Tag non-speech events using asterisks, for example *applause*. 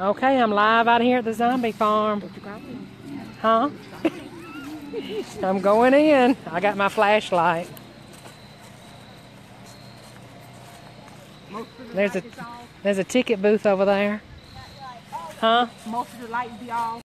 Okay, I'm live out here at the zombie farm. Huh? *laughs* I'm going in. I got my flashlight. There's a there's a ticket booth over there. Oh, huh? Most of the lights be off.